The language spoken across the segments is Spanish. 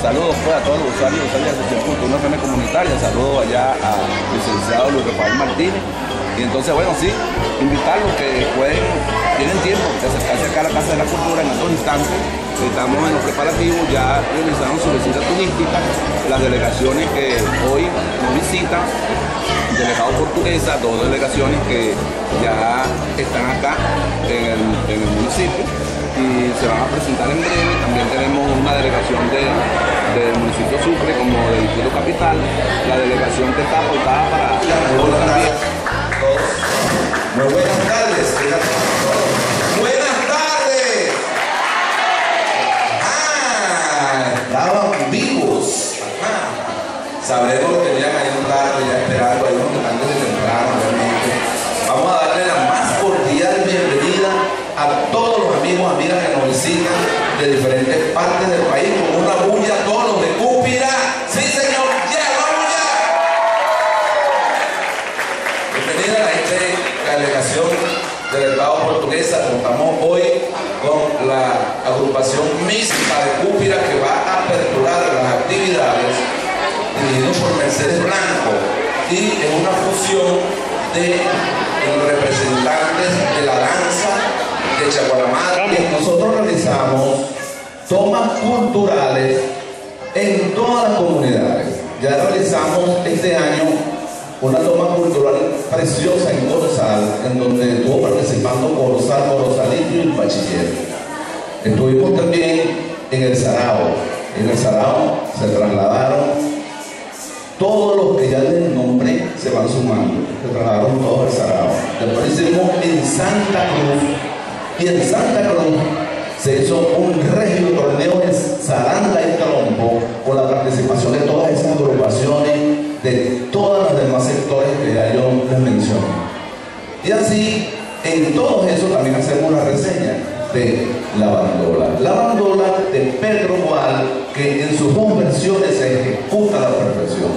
Saludos pues a todos los usuarios y usuarias de Cultura FM Comunitaria. Saludos allá al licenciado Luis Rafael Martínez. Y entonces, bueno, sí, invitarlos que pueden, tienen tiempo de acercarse acá a la Casa de la Cultura en estos instantes. Estamos en los preparativos, ya realizaron su visita turística, las delegaciones que hoy nos visitan delegado portuguesa, dos delegaciones que ya están acá en el, municipio y se van a presentar en breve. También tenemos una delegación del municipio Sucre como del Distrito Capital, la delegación que está aportada para la. Muy buenas tardes. Buenas tardes. Ah, estaban vivos. Sabremos que tenían ahí un rato ya esperando, hay unos que están desde temprano realmente. Vamos a darle la más a todos los amigos, amigas que nos visitan de diferentes partes del país con una bulla, todos los de Cúpira. Sí, señor, ya, vamos ya. Bienvenida a esta delegación del Estado portuguesa. Contamos hoy con la agrupación mixta de Cúpira que va a aperturar las actividades dirigido por Mercedes Blanco y en una fusión de representantes de la danza de Chaguaramá. Nosotros realizamos tomas culturales en todas las comunidades. Ya realizamos este año una toma cultural preciosa en Corozal, en donde estuvo participando Corozal, Corozalito y el bachiller. Estuvimos también en el Sarao. En el Sarao se trasladaron todos los que ya les nombré se van sumando. Se trasladaron todos al Sarao. Después hicimos en Santa Cruz. Y en Santa Cruz se hizo un regio torneo de zaranda y trompo con la participación de todas esas agrupaciones, de todos los demás sectores que ya yo les mencioné. Y así, en todo eso también hacemos la reseña de la bandola. La bandola de Pedro Gual, que en sus dos versiones se ejecuta la perfección.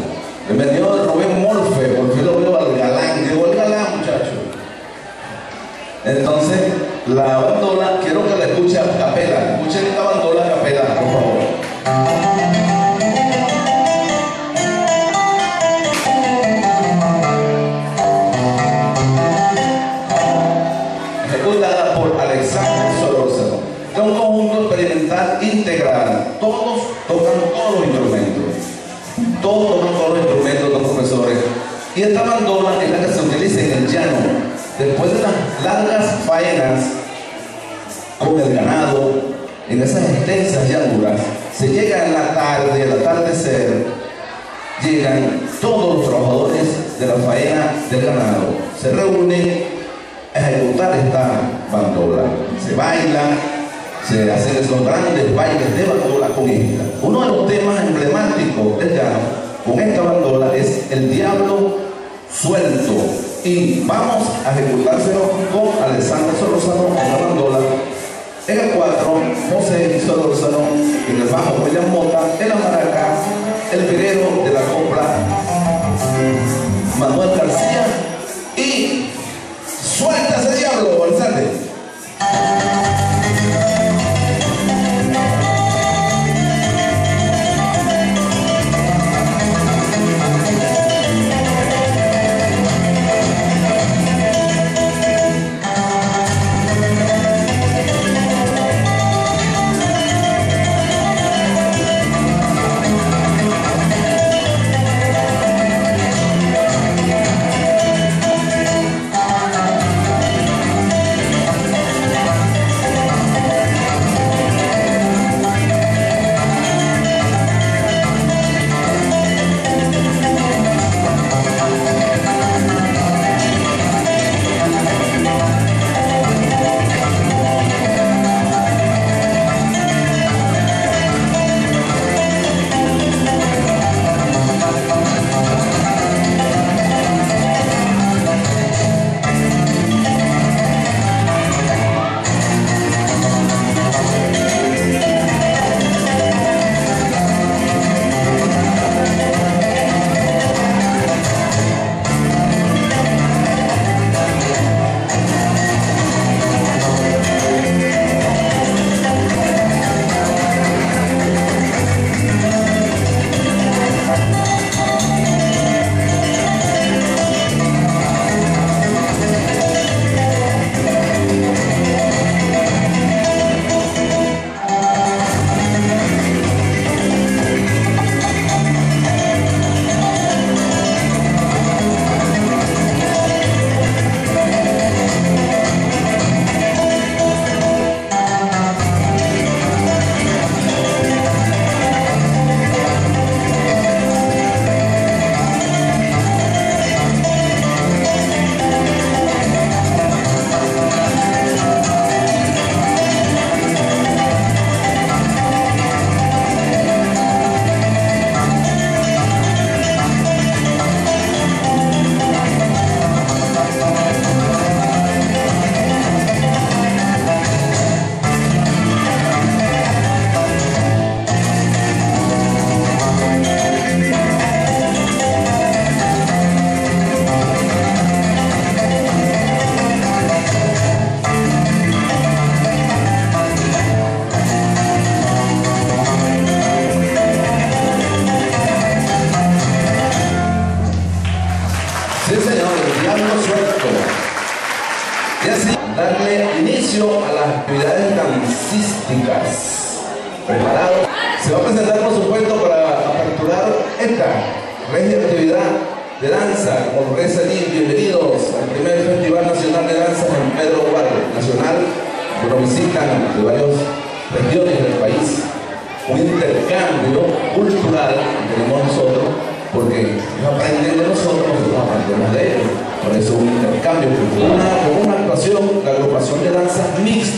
Esas extensas llanuras, se llega en la tarde, al atardecer, llegan todos los trabajadores de la faena del ganado. Se reúnen a ejecutar esta bandola. Se baila, se hacen esos grandes bailes de bandola con esta. Uno de los temas emblemáticos del llano con esta bandola es El Diablo Suelto. Y vamos a ejecutárselo con Alessandro Solorzano en la bandola. En el 4, José Solorzano, en el bajo William Mota, en la maraca, el virero de la copla, Manuel García y suelta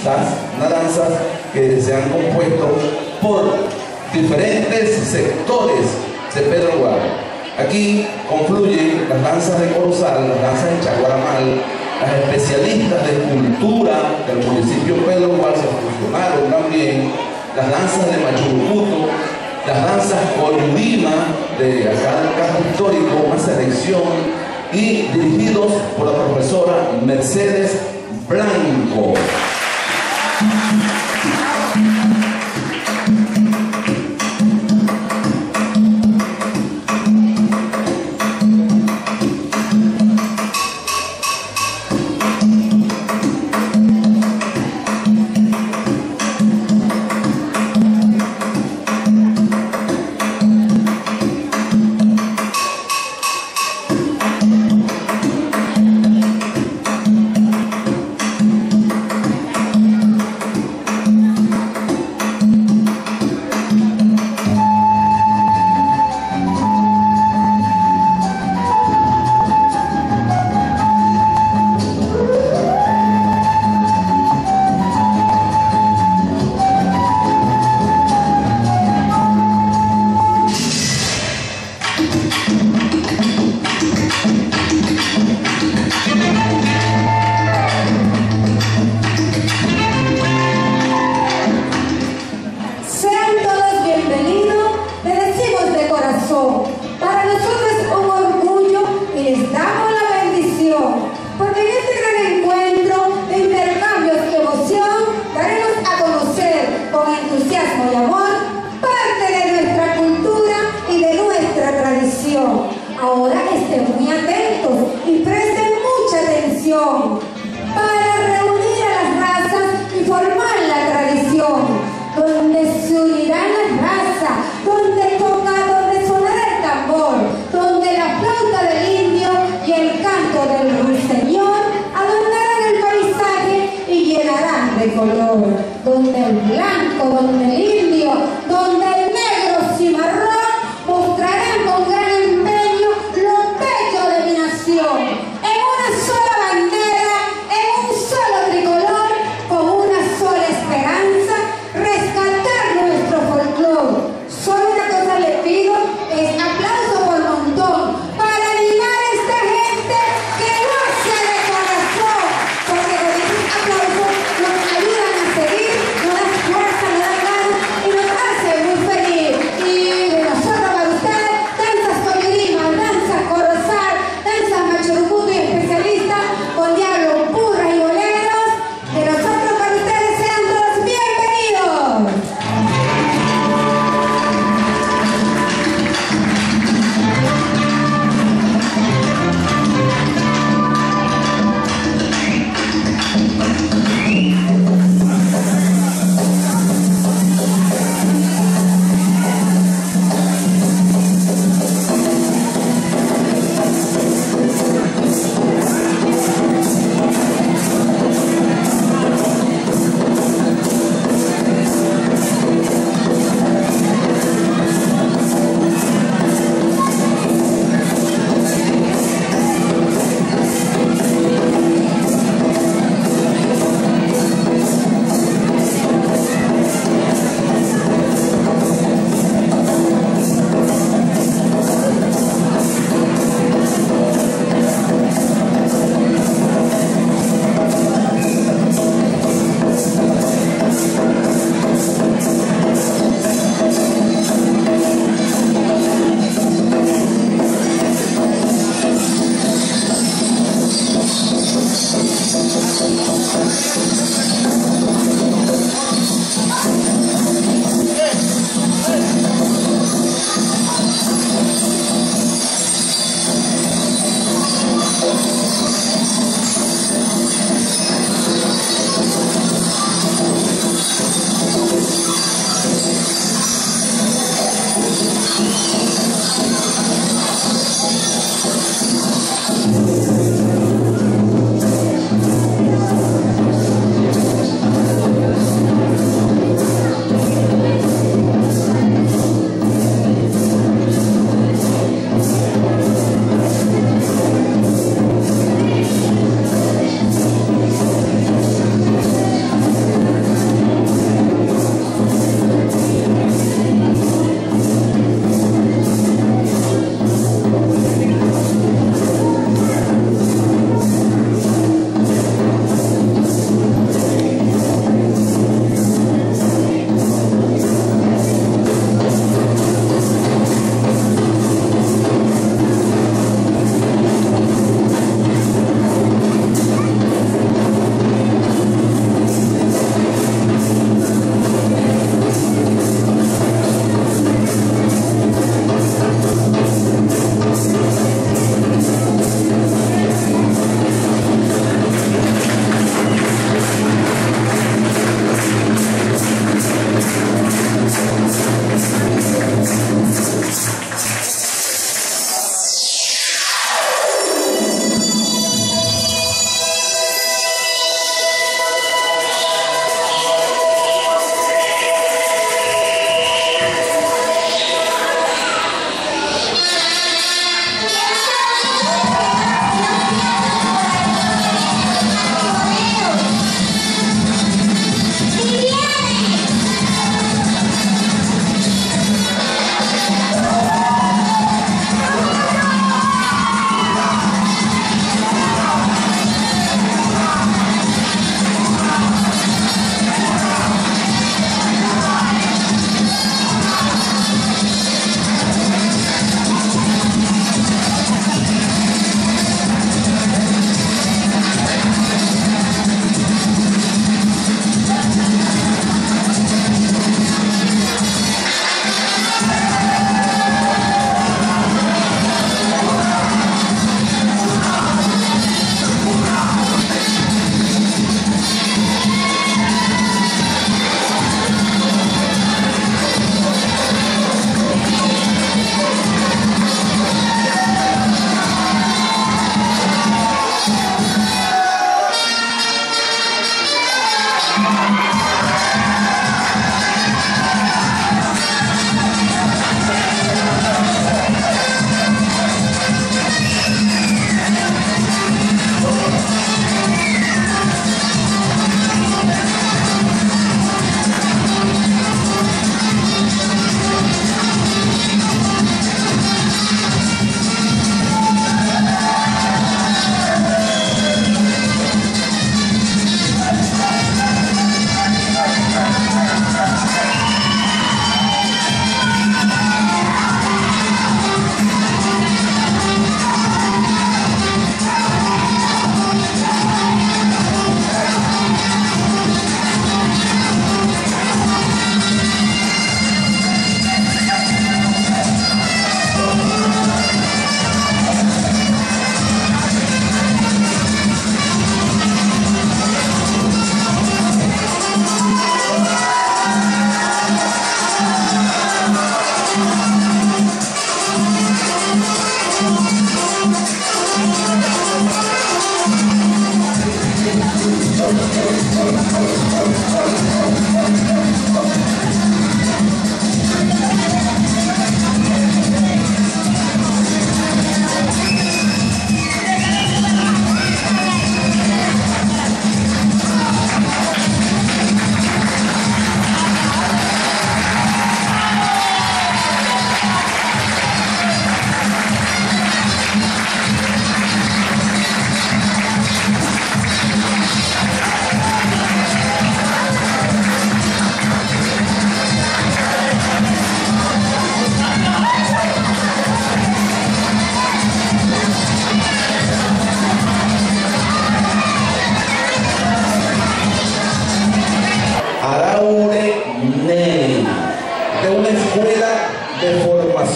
mixtas, una danzas que se han compuesto por diferentes sectores de Pedro Guar. Aquí confluyen las danzas de Corozal, las danzas de Chaguaramal, las especialistas de cultura del municipio Pedro Guar se fusionaron también, las danzas de Machurucuto, las danzas Oludima de acá del campo histórico, una selección, y dirigidos por la profesora Mercedes Blanco. En una con el libro.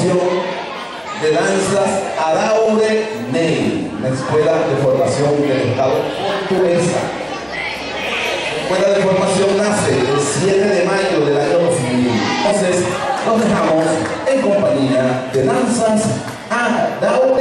De danzas Adaure Ney, la escuela de formación del Estado portuguesa. La escuela de formación nace el 7 de mayo del año 2000. Entonces, nos dejamos en compañía de danzas Adaure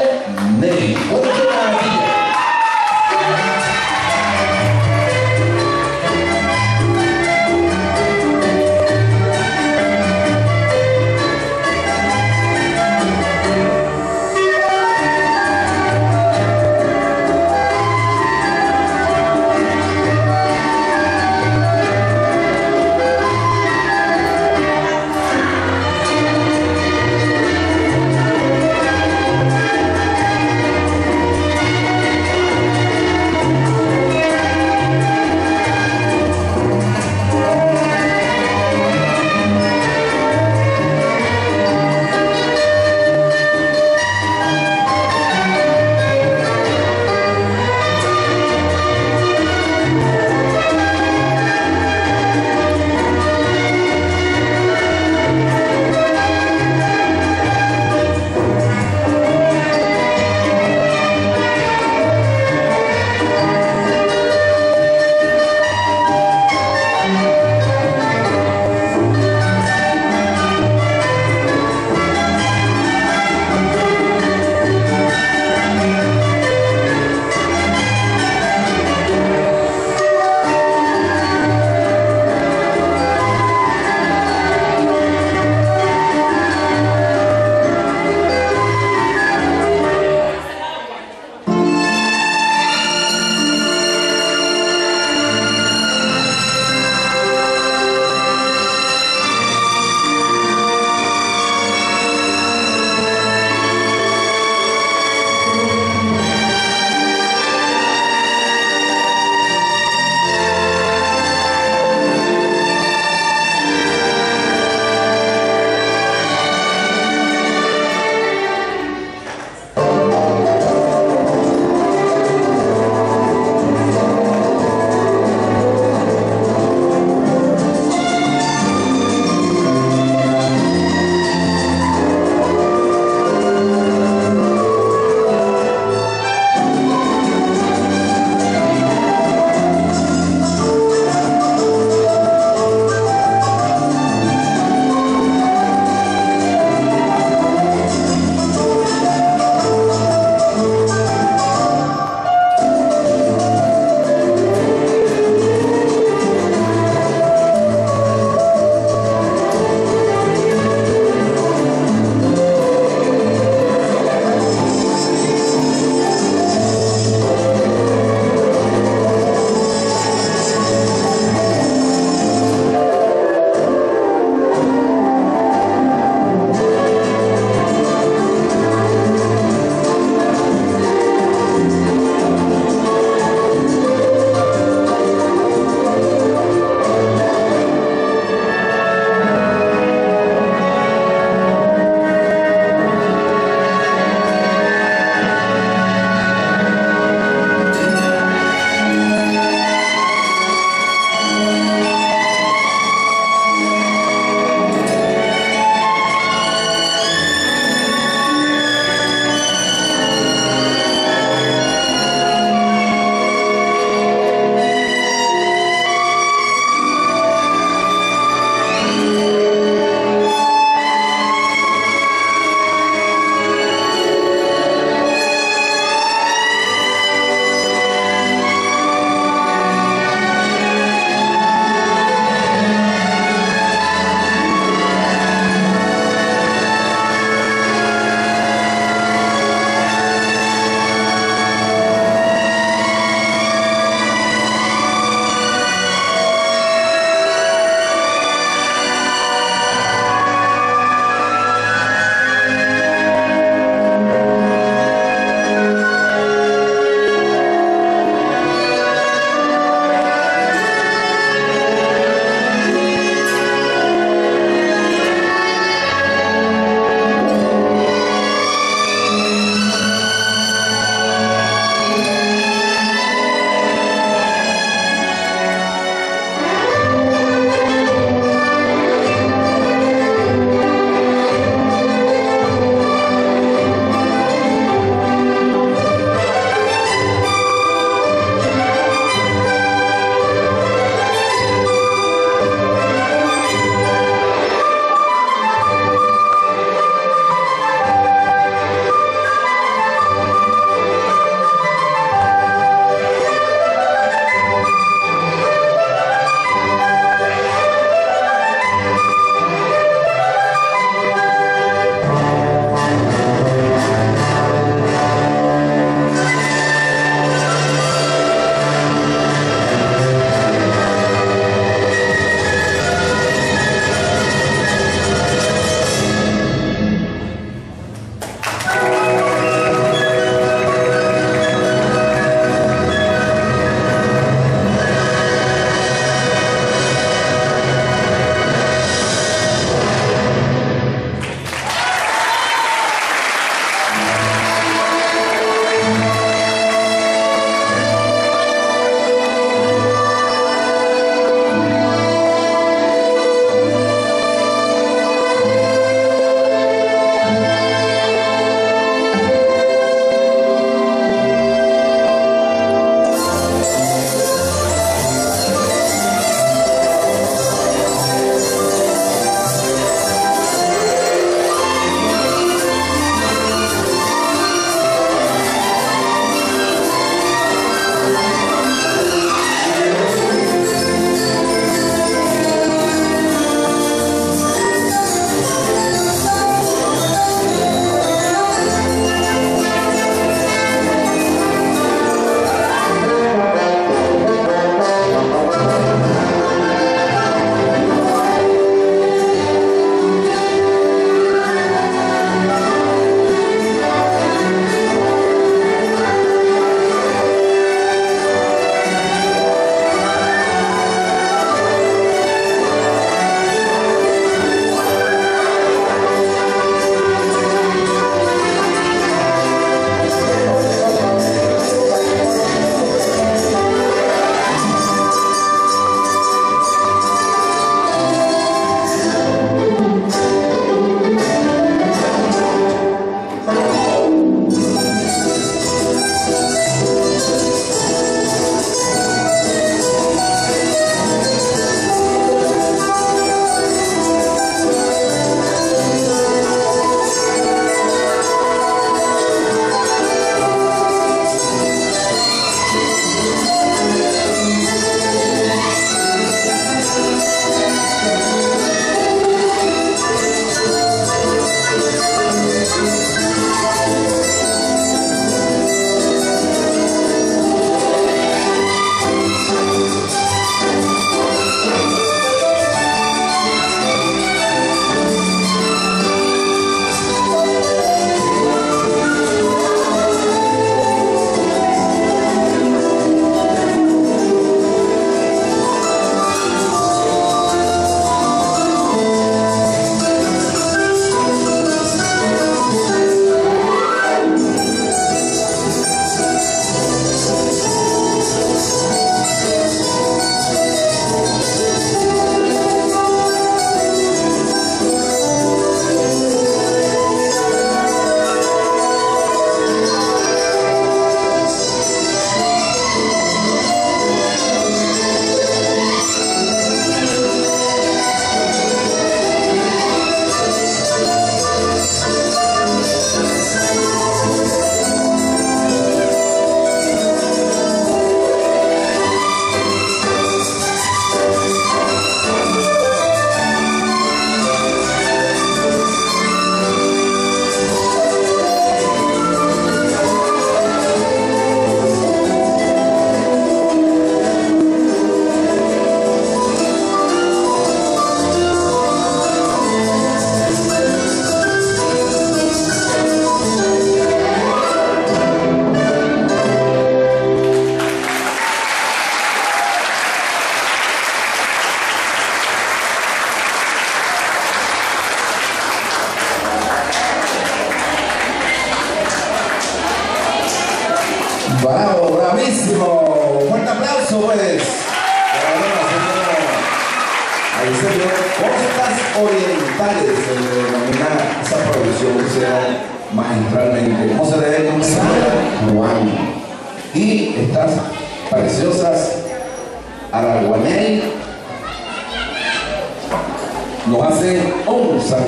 nos hacen un San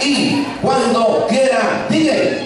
y cuando quiera, DJ.